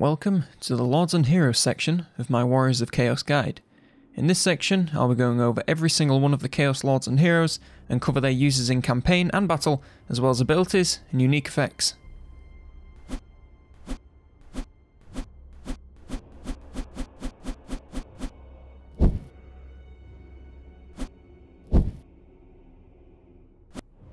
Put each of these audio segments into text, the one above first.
Welcome to the Lords and Heroes section of my Warriors of Chaos guide. In this section, I'll be going over every single one of the Chaos Lords and Heroes and cover their uses in campaign and battle, as well as abilities and unique effects.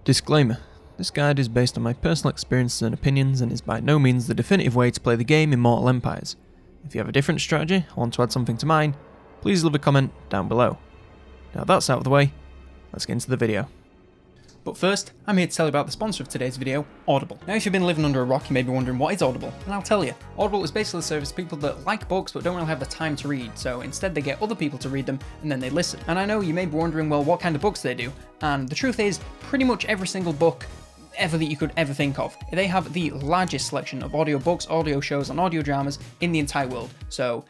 Disclaimer this guide is based on my personal experiences and opinions and is by no means the definitive way to play the game Immortal Empires. If you have a different strategy or want to add something to mine, please leave a comment down below. Now that's out of the way, let's get into the video. But first, I'm here to tell you about the sponsor of today's video, Audible. Now if you've been living under a rock you may be wondering what is Audible, and I'll tell you. Audible is basically a service for people that like books but don't really have the time to read, so instead they get other people to read them and then they listen. And I know you may be wondering, well what kind of books they do, and the truth is, pretty much every single book ever that you could ever think of. They have the largest selection of audio books, audio shows, and audio dramas in the entire world. So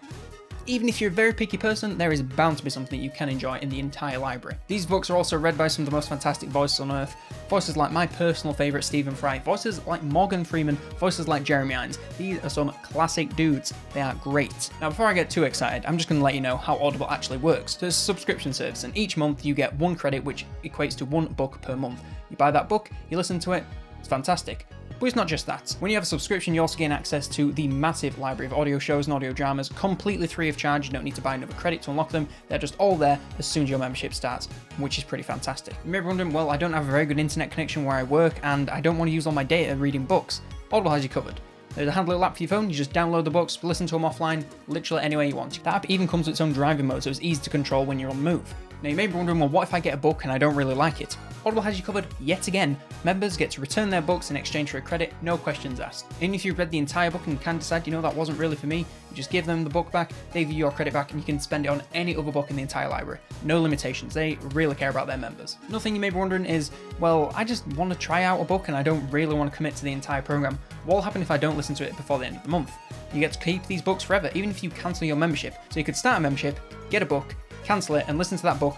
even if you're a very picky person, there is bound to be something you can enjoy in the entire library. These books are also read by some of the most fantastic voices on earth. Voices like my personal favourite Stephen Fry, voices like Morgan Freeman, voices like Jeremy Irons. These are some classic dudes. They are great. Now before I get too excited, I'm just going to let you know how Audible actually works. There's a subscription service and each month you get one credit which equates to one book per month. You buy that book, you listen to it, it's fantastic. But it's not just that. When you have a subscription, you also gain access to the massive library of audio shows and audio dramas, completely free of charge. You don't need to buy another credit to unlock them. They're just all there as soon as your membership starts, which is pretty fantastic. You may be wondering, well, I don't have a very good internet connection where I work, and I don't want to use all my data reading books. Audible has you covered. There's a handle app for your phone, you just download the books, listen to them offline, literally anywhere you want. That app even comes with its own driving mode, so it's easy to control when you're on the move. Now you may be wondering, well, what if I get a book and I don't really like it? Audible has you covered yet again. Members get to return their books in exchange for a credit, no questions asked. Even if you've read the entire book and can decide, you know, that wasn't really for me, you just give them the book back, they give you your credit back, and you can spend it on any other book in the entire library. No limitations, they really care about their members. Nothing you may be wondering is, well, I just want to try out a book and I don't really want to commit to the entire program. What will happen if I don't listen to it before the end of the month? You get to keep these books forever, even if you cancel your membership. So you could start a membership, get a book, cancel it, and listen to that book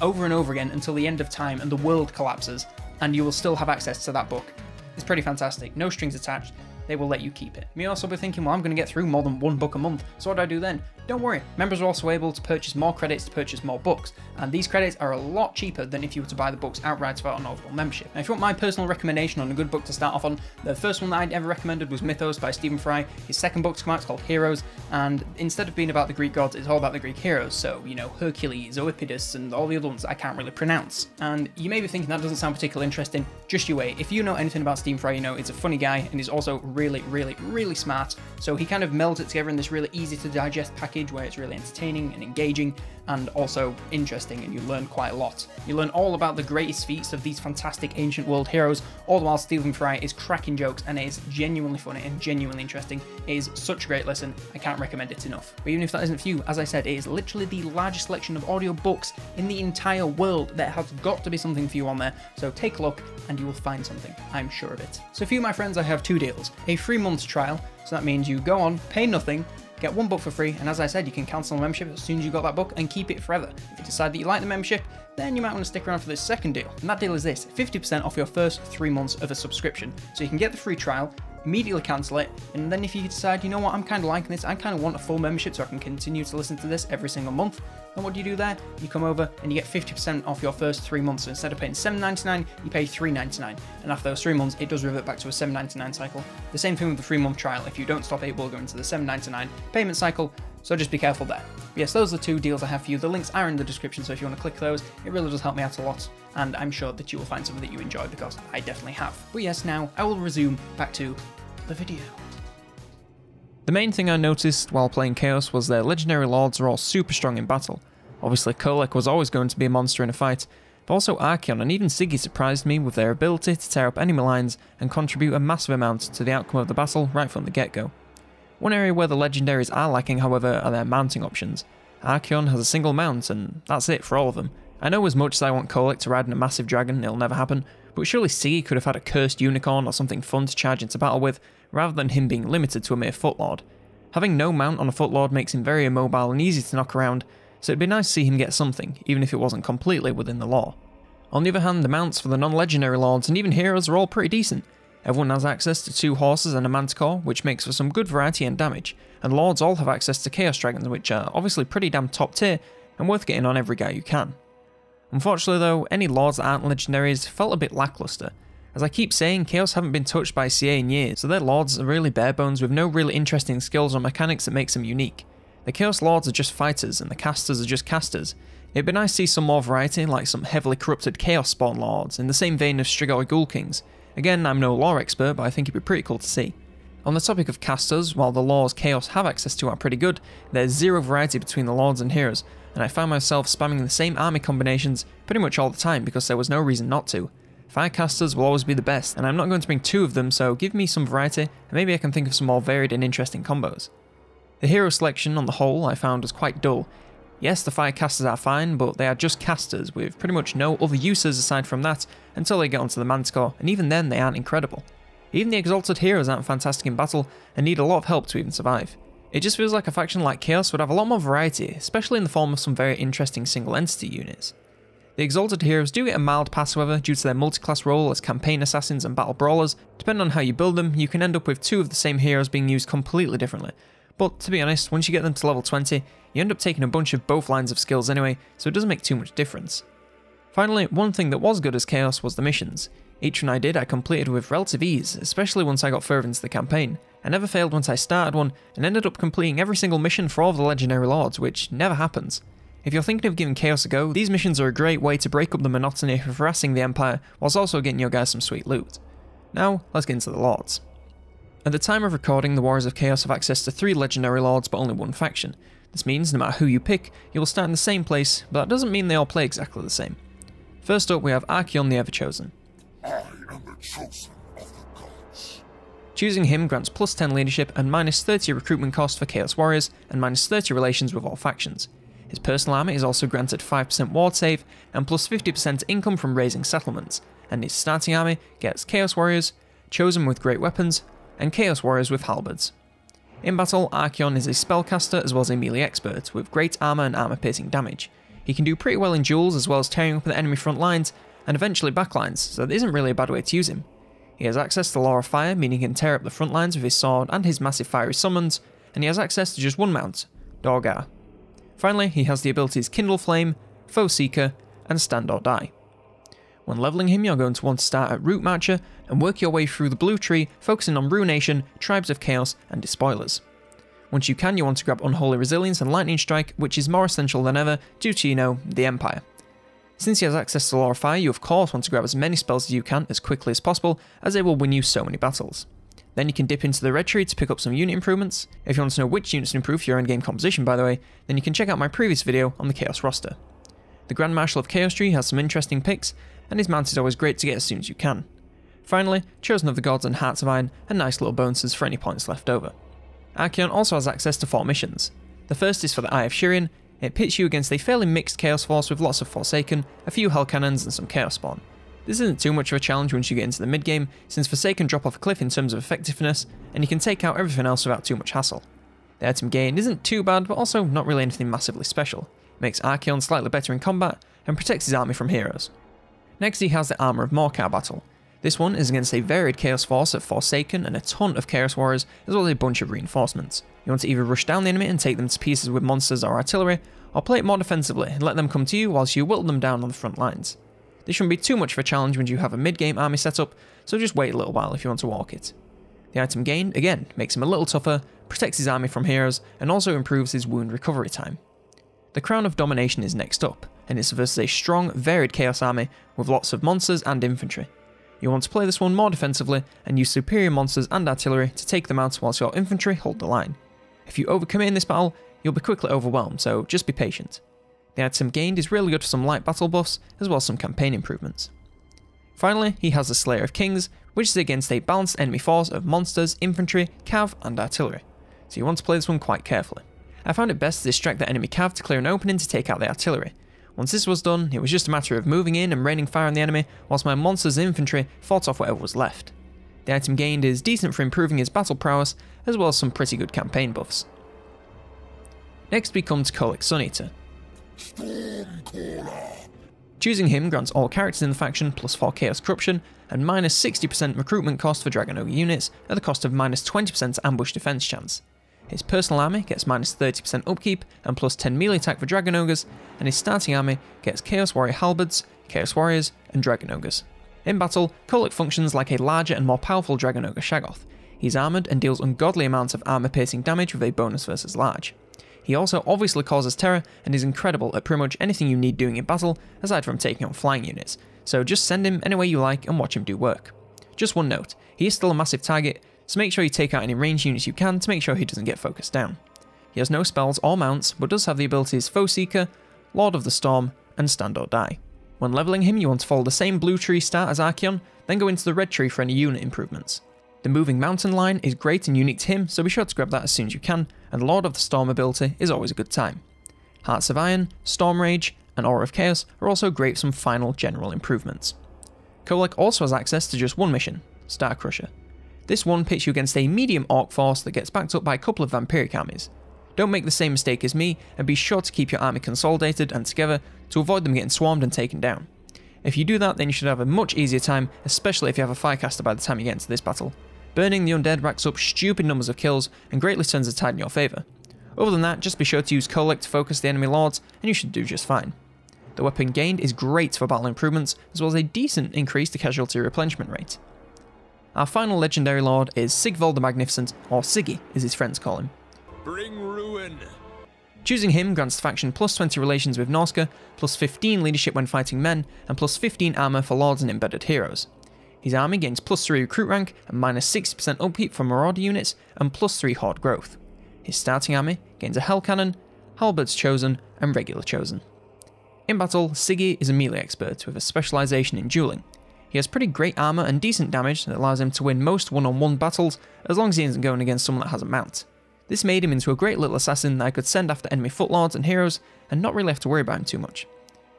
over and over again until the end of time and the world collapses, and you will still have access to that book. It's pretty fantastic, no strings attached, they will let you keep it. You may also be thinking, well, I'm going to get through more than one book a month, so what do I do then? Don't worry, members are also able to purchase more credits to purchase more books, and these credits are a lot cheaper than if you were to buy the books outright without an Audible membership. Now, if you want my personal recommendation on a good book to start off on, the first one that I'd ever recommended was Mythos by Stephen Fry. His second book to come out is called Heroes, and instead of being about the Greek gods, it's all about the Greek heroes, so, you know, Hercules, Oedipus, and all the other ones I can't really pronounce. And you may be thinking that doesn't sound particularly interesting, just you wait. If you know anything about Stephen Fry, you know it's a funny guy, and he's also really, really, really smart, so he kind of melds it together in this really easy to digest package where it's really entertaining and engaging and also interesting and you learn quite a lot. You learn all about the greatest feats of these fantastic ancient world heroes, all the while Stephen Fry is cracking jokes and it is genuinely funny and genuinely interesting. It is such a great listen, I can't recommend it enough. But even if that isn't for you, as I said, it is literally the largest selection of audio books in the entire world. There has got to be something for you on there, so take a look and you will find something, I'm sure of it. So for you my friends, I have two deals. A free month trial, so that means you go on, pay nothing, Get one book for free, and as I said, you can cancel a membership as soon as you got that book and keep it forever. If you decide that you like the membership, then you might want to stick around for this second deal. And that deal is this 50% off your first three months of a subscription. So you can get the free trial, immediately cancel it, and then if you decide, you know what, I'm kind of liking this, I kind of want a full membership so I can continue to listen to this every single month, then what do you do there? You come over and you get 50% off your first three months. So instead of paying $7.99, you pay $3.99. And after those three months, it does revert back to a $7.99 cycle. The same thing with the three month trial. If you don't stop it, will go into the $7.99 payment cycle. So just be careful there. But yes, those are the two deals I have for you. The links are in the description, so if you want to click those, it really does help me out a lot. And I'm sure that you will find something that you enjoy because I definitely have. But yes, now I will resume back to the video. The main thing I noticed while playing Chaos was their legendary lords are all super strong in battle. Obviously Kholek was always going to be a monster in a fight, but also Archaon and even Siggy surprised me with their ability to tear up enemy lines and contribute a massive amount to the outcome of the battle right from the get-go. One area where the legendaries are lacking however are their mounting options. Archaon has a single mount and that's it for all of them. I know as much as I want Kholek to ride in a massive dragon, it'll never happen, but surely Siggy could have had a cursed unicorn or something fun to charge into battle with, rather than him being limited to a mere footlord. Having no mount on a footlord makes him very immobile and easy to knock around, so it'd be nice to see him get something, even if it wasn't completely within the lore. On the other hand, the mounts for the non-legendary lords and even heroes are all pretty decent. Everyone has access to two horses and a manticore, which makes for some good variety and damage, and lords all have access to chaos dragons, which are obviously pretty damn top tier and worth getting on every guy you can. Unfortunately though, any lords that aren't legendaries felt a bit lackluster. As I keep saying, Chaos haven't been touched by CA in years, so their lords are really bare bones with no really interesting skills or mechanics that makes them unique. The Chaos Lords are just fighters, and the casters are just casters. It'd be nice to see some more variety, like some heavily corrupted Chaos Spawn Lords, in the same vein of Strigoi Ghoul Kings. Again, I'm no lore expert, but I think it'd be pretty cool to see. On the topic of casters, while the lores Chaos have access to are pretty good, there's zero variety between the lords and heroes, and I found myself spamming the same army combinations pretty much all the time because there was no reason not to. Firecasters will always be the best, and I'm not going to bring two of them, so give me some variety, and maybe I can think of some more varied and interesting combos. The hero selection on the whole I found was quite dull. Yes, the fire casters are fine, but they are just casters, with pretty much no other uses aside from that until they get onto the Manticore, and even then they aren't incredible. Even the Exalted Heroes aren't fantastic in battle, and need a lot of help to even survive. It just feels like a faction like Chaos would have a lot more variety, especially in the form of some very interesting single entity units. The Exalted Heroes do get a mild pass however due to their multi-class role as campaign assassins and battle brawlers. Depending on how you build them, you can end up with two of the same heroes being used completely differently. But to be honest, once you get them to level 20, you end up taking a bunch of both lines of skills anyway, so it doesn't make too much difference. Finally, one thing that was good as Chaos was the missions. Each one I did I completed with relative ease, especially once I got further into the campaign. I never failed once I started one, and ended up completing every single mission for all of the legendary lords, which never happens. If you're thinking of giving Chaos a go, these missions are a great way to break up the monotony of harassing the Empire, whilst also getting your guys some sweet loot. Now, let's get into the lords. At the time of recording, the Warriors of Chaos have access to three legendary lords but only one faction. This means no matter who you pick, you will start in the same place, but that doesn't mean they all play exactly the same. First up, we have Archaon the Everchosen. I am the chosen Choosing him grants plus 10 leadership and minus 30 recruitment cost for Chaos Warriors and minus 30 relations with all factions. His personal army is also granted 5% ward save and plus 50% income from razing settlements, and his starting army gets Chaos Warriors, chosen with great weapons, and Chaos Warriors with halberds. In battle, Archaon is a spellcaster as well as a melee expert, with great armor and armor piercing damage. He can do pretty well in duels as well as tearing up the enemy front lines, and eventually backlines, so it isn't really a bad way to use him. He has access to Lore of Fire, meaning he can tear up the front lines with his sword and his massive fiery summons, and he has access to just one mount, Dorghar. Finally, he has the abilities Kindle Flame, Foe Seeker, and Stand or Die. When leveling him, you're going to want to start at Root Marcher and work your way through the blue tree, focusing on Ruination, Tribes of Chaos, and Despoilers. Once you can, you want to grab Unholy Resilience and Lightning Strike, which is more essential than ever due to, you know, the Empire. Since he has access to of Fire, you of course want to grab as many spells as you can as quickly as possible, as they will win you so many battles. Then you can dip into the red tree to pick up some unit improvements. If you want to know which units to improve your endgame composition by the way, then you can check out my previous video on the Chaos roster. The Grand Marshal of Chaos Tree has some interesting picks, and his mount is always great to get as soon as you can. Finally, Chosen of the Gods and Hearts of Iron are nice little bonuses for any points left over. Archaon also has access to four missions. The first is for the Eye of Sheerian, it pits you against a fairly mixed Chaos Force with lots of Forsaken, a few Hell Cannons and some Chaos Spawn. This isn't too much of a challenge once you get into the mid game, since Forsaken drop off a cliff in terms of effectiveness, and you can take out everything else without too much hassle. The item gain isn't too bad, but also not really anything massively special. It makes Archaon slightly better in combat, and protects his army from heroes. Next he has the Armour of Morkar battle. This one is against a varied Chaos Force of Forsaken and a ton of Chaos Warriors, as well as a bunch of reinforcements. You want to either rush down the enemy and take them to pieces with monsters or artillery, or play it more defensively and let them come to you whilst you whittle them down on the front lines. This shouldn't be too much of a challenge when you have a mid-game army setup, so just wait a little while if you want to walk it. The item gained, again, makes him a little tougher, protects his army from heroes, and also improves his wound recovery time. The Crown of Domination is next up, and it's versus a strong, varied Chaos army with lots of monsters and infantry. You'll want to play this one more defensively and use superior monsters and artillery to take them out whilst your infantry hold the line. If you overcommit in this battle, you'll be quickly overwhelmed, so just be patient. The item gained is really good for some light battle buffs, as well as some campaign improvements. Finally, he has the Slayer of Kings, which is against a balanced enemy force of monsters, infantry, cav, and artillery, so you want to play this one quite carefully. I found it best to distract the enemy cav to clear an opening to take out the artillery. Once this was done, it was just a matter of moving in and raining fire on the enemy, whilst my monsters infantry fought off whatever was left. The item gained is decent for improving his battle prowess, as well as some pretty good campaign buffs. Next we come to Kholek Suneater. Choosing him grants all characters in the faction plus 4 Chaos Corruption and minus 60% recruitment cost for Dragon Ogre units at the cost of minus 20% ambush defense chance. His personal army gets minus 30% upkeep and plus 10 melee attack for Dragon Ogres, and his starting army gets Chaos Warrior Halberds, Chaos Warriors, and Dragon Ogres. In battle, Kholek functions like a larger and more powerful Dragon Ogre Shaggoth. He's armoured and deals ungodly amounts of armour piercing damage with a bonus versus large. He also obviously causes terror and is incredible at pretty much anything you need doing in battle, aside from taking on flying units, so just send him anywhere you like and watch him do work. Just one note, he is still a massive target, so make sure you take out any ranged units you can to make sure he doesn't get focused down. He has no spells or mounts, but does have the abilities Foe Seeker, Lord of the Storm, and Stand or Die. When leveling him, you want to follow the same blue tree start as Archaon, then go into the red tree for any unit improvements. The moving mountain line is great and unique to him, so be sure to grab that as soon as you can, and Lord of the Storm ability is always a good time. Hearts of Iron, Storm Rage, and Aura of Chaos are also great for some final general improvements. Kholek also has access to just one mission, Star Crusher. This one pits you against a medium orc force that gets backed up by a couple of vampiric armies. Don't make the same mistake as me, and be sure to keep your army consolidated and together to avoid them getting swarmed and taken down. If you do that, then you should have a much easier time, especially if you have a Firecaster by the time you get into this battle. Burning the undead racks up stupid numbers of kills and greatly turns the tide in your favour. Other than that, just be sure to use Kholek to focus the enemy lords, and you should do just fine. The weapon gained is great for battle improvements, as well as a decent increase to casualty replenishment rate. Our final legendary lord is Sigvald the Magnificent, or Siggy as his friends call him. Bring ruin. Choosing him grants the faction plus 20 relations with Norsca, plus 15 leadership when fighting men, and plus 15 armour for lords and embedded heroes. His army gains plus 3 recruit rank and minus 60% upkeep for marauder units and plus 3 horde growth. His starting army gains a hell cannon, halberds chosen, and regular chosen. In battle, Siggy is a melee expert with a specialisation in dueling. He has pretty great armour and decent damage that allows him to win most one-on-one battles as long as he isn't going against someone that has a mount. This made him into a great little assassin that I could send after enemy footlords and heroes and not really have to worry about him too much.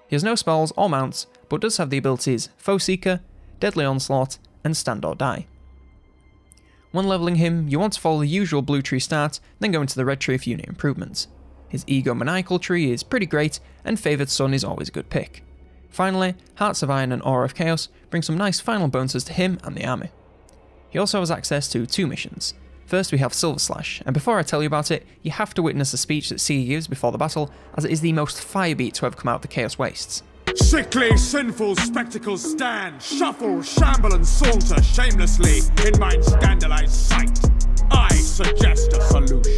He has no spells or mounts, but does have the abilities Foe Seeker, Deadly Onslaught, and Stand or Die. When leveling him, you want to follow the usual blue tree start, then go into the red tree for unit improvements. His egomaniacal tree is pretty great, and Favoured Son is always a good pick. Finally, Hearts of Iron and Aura of Chaos bring some nice final bonuses to him and the army. He also has access to two missions. First we have Sliverslash, and before I tell you about it, you have to witness the speech that Siggy gives before the battle, as it is the most firebeat to ever come out of the Chaos Wastes. Sickly, sinful spectacles stand, shuffle, shamble, and saunter shamelessly in my scandalized sight. I suggest a solution.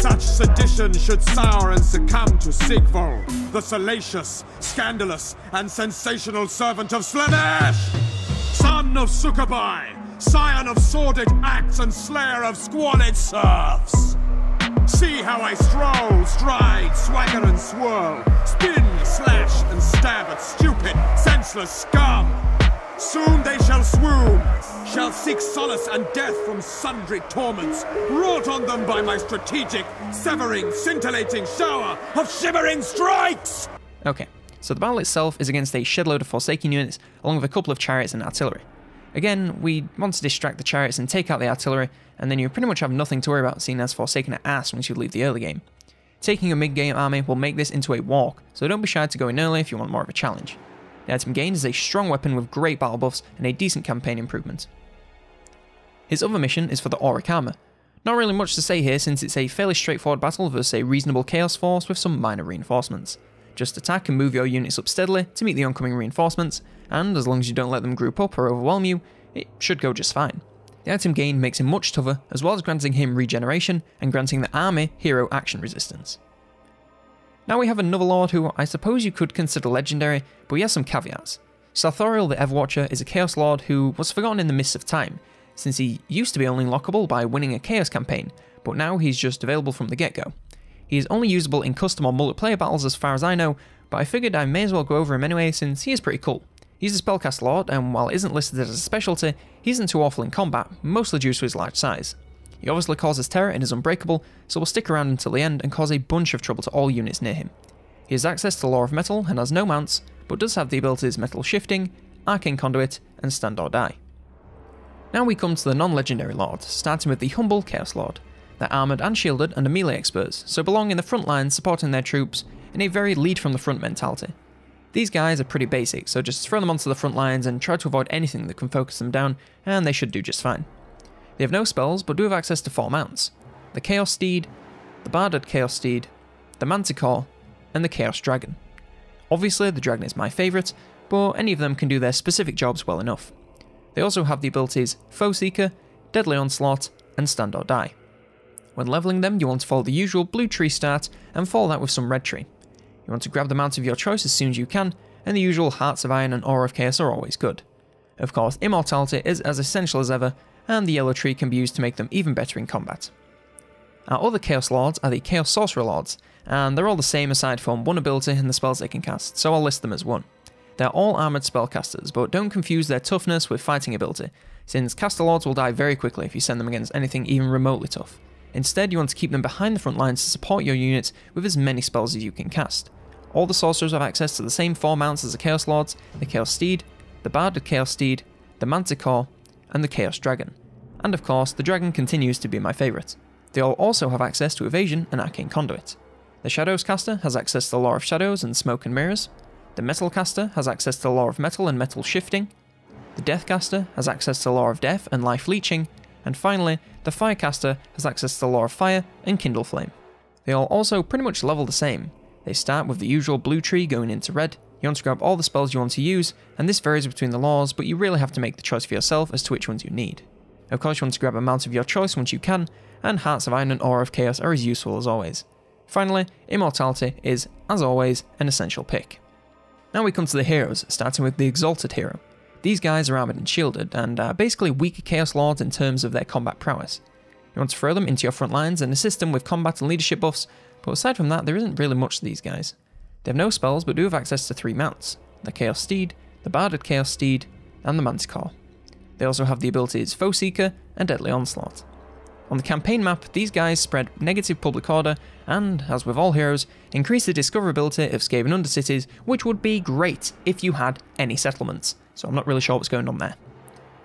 Such sedition should sour and succumb to Sigvald, the salacious, scandalous, and sensational servant of Slaanesh, son of Succubi, scion of sordid acts and slayer of squalid serfs. See how I stroll, stride, swagger, and swirl, spin, slash, and stab at stupid, senseless scum. Soon they shall swoon, shall seek solace and death from sundry torments, wrought on them by my strategic, severing, scintillating shower of shivering strikes! Okay, so the battle itself is against a shedload of Forsaken units, along with a couple of chariots and artillery. Again, we want to distract the chariots and take out the artillery, and then you pretty much have nothing to worry about seeing as Forsaken are ass once you leave the early game. Taking a mid-game army will make this into a walk, so don't be shy to go in early if you want more of a challenge. The item gained is a strong weapon with great battle buffs and a decent campaign improvement. His other mission is for the Auric Armor. Not really much to say here since it's a fairly straightforward battle versus a reasonable Chaos force with some minor reinforcements. Just attack and move your units up steadily to meet the oncoming reinforcements, and as long as you don't let them group up or overwhelm you, it should go just fine. The item gain makes him much tougher, as well as granting him regeneration and granting the army hero action resistance. Now we have another lord who I suppose you could consider legendary, but he has some caveats. Sarthorael the Everwatcher is a Chaos Lord who was forgotten in the mists of time, since he used to be only unlockable by winning a Chaos campaign, but now he's just available from the get-go. He is only usable in custom or multiplayer battles as far as I know, but I figured I may as well go over him anyway since he is pretty cool. He's a spellcast lord, and while it isn't listed as a specialty, he isn't too awful in combat, mostly due to his large size. He obviously causes terror and is unbreakable, so will stick around until the end and cause a bunch of trouble to all units near him. He has access to Lore of Metal and has no mounts, but does have the abilities Metal Shifting, Arcane Conduit, and Stand or Die. Now we come to the non-legendary lords, starting with the humble Chaos Lord. They're armoured and shielded and are melee experts, so belong in the front lines supporting their troops in a very lead from the front mentality. These guys are pretty basic, so just throw them onto the front lines and try to avoid anything that can focus them down, and they should do just fine. They have no spells, but do have access to four mounts. The Chaos Steed, the Barded Chaos Steed, the Manticore, and the Chaos Dragon. Obviously, the Dragon is my favourite, but any of them can do their specific jobs well enough. They also have the abilities Foe Seeker, Deadly Onslaught, and Stand or Die. When leveling them, you want to follow the usual blue tree start and follow that with some red tree. You want to grab the mount of your choice as soon as you can, and the usual Hearts of Iron and Aura of Chaos are always good. Of course, Immortality is as essential as ever, and the yellow tree can be used to make them even better in combat. Our other Chaos Lords are the Chaos Sorcerer Lords, and they're all the same aside from one ability and the spells they can cast, so I'll list them as one. They're all armoured spellcasters, but don't confuse their toughness with fighting ability, since Caster Lords will die very quickly if you send them against anything even remotely tough. Instead, you want to keep them behind the front lines to support your units with as many spells as you can cast. All the sorcerers have access to the same four mounts as the Chaos Lords, the Chaos Steed, the Barded Chaos Steed, the Manticore, and the Chaos Dragon. And of course, the Dragon continues to be my favourite. They all also have access to Evasion and Arcane Conduit. The Shadows Caster has access to the Lore of Shadows and Smoke and Mirrors. The Metal Caster has access to the Lore of Metal and Metal Shifting. The Death Caster has access to Lore of Death and Life Leeching, and finally, the Firecaster has access to the Lore of Fire and Kindle Flame. They all also pretty much level the same. They start with the usual blue tree going into red, you want to grab all the spells you want to use, and this varies between the lores, but you really have to make the choice for yourself as to which ones you need. Of course, you want to grab a mount of your choice once you can, and Hearts of Iron and Aura of Chaos are as useful as always. Finally, Immortality is, as always, an essential pick. Now we come to the heroes, starting with the Exalted hero. These guys are armoured and shielded, and are basically weaker Chaos Lords in terms of their combat prowess. You want to throw them into your front lines and assist them with combat and leadership buffs, but aside from that, there isn't really much to these guys. They have no spells, but do have access to three mounts the Chaos Steed, the Barded Chaos Steed, and the Manticore. They also have the abilities Foe Seeker and Deadly Onslaught. On the campaign map, these guys spread negative public order and, as with all heroes, increase the discoverability of Skaven Undercities, which would be great if you had any settlements, so I'm not really sure what's going on there.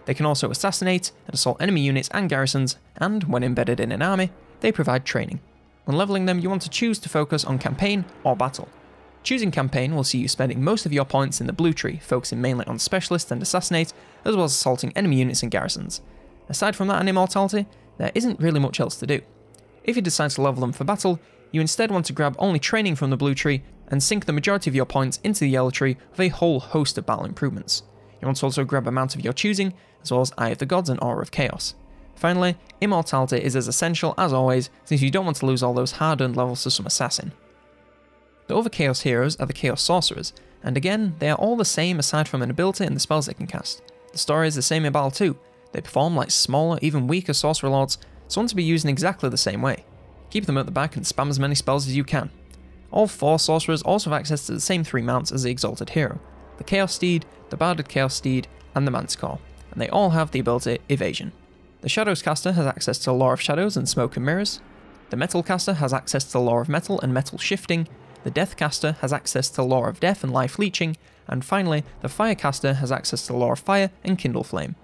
They can also assassinate and assault enemy units and garrisons, and when embedded in an army, they provide training. When leveling them, you want to choose to focus on campaign or battle. Choosing campaign will see you spending most of your points in the blue tree, focusing mainly on specialist and assassinate, as well as assaulting enemy units and garrisons. Aside from that and immortality, there isn't really much else to do. If you decide to level them for battle, you instead want to grab only training from the blue tree and sink the majority of your points into the yellow tree with a whole host of battle improvements. You want to also grab a mount of your choosing, as well as Eye of the Gods and Aura of Chaos. Finally, immortality is as essential as always, since you don't want to lose all those hard-earned levels to some assassin. The other Chaos heroes are the Chaos Sorcerers, and again, they are all the same aside from an ability and the spells they can cast. The story is the same in battle too, they perform like smaller, even weaker Sorcerer Lords, so to be used in exactly the same way. Keep them at the back and spam as many spells as you can. All four Sorcerers also have access to the same three mounts as the Exalted Hero, the Chaos Steed, the Barded Chaos Steed, and the Manticore, and they all have the ability Evasion. The Shadows Caster has access to the Lore of Shadows and Smoke and Mirrors. The Metal Caster has access to the Lore of Metal and Metal Shifting. The Death Caster has access to Lore of Death and Life Leeching. And finally, the Fire Caster has access to Lore of Fire and Kindle Flame.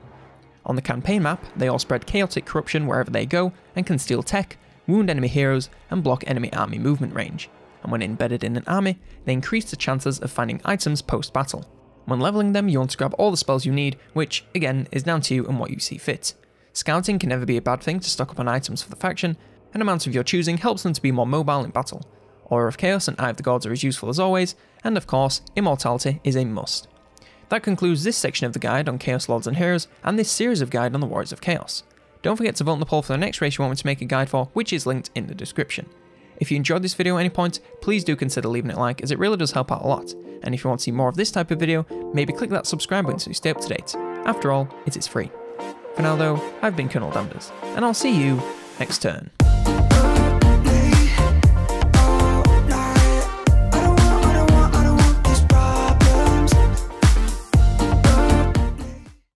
On the campaign map, they all spread chaotic corruption wherever they go and can steal tech, wound enemy heroes, and block enemy army movement range. And when embedded in an army, they increase the chances of finding items post battle. When leveling them, you want to grab all the spells you need, which, again, is down to you and what you see fit. Scouting can never be a bad thing to stock up on items for the faction, and amounts of your choosing helps them to be more mobile in battle. Aura of Chaos and Eye of the Gods are as useful as always, and of course, Immortality is a must. That concludes this section of the guide on Chaos Lords and Heroes, and this series of guide on the Warriors of Chaos. Don't forget to vote in the poll for the next race you want me to make a guide for, which is linked in the description. If you enjoyed this video at any point, please do consider leaving it a like as it really does help out a lot. And if you want to see more of this type of video, maybe click that subscribe button so you stay up to date. After all, it is free. For now though, I've been Colonel Damneders, and I'll see you next turn.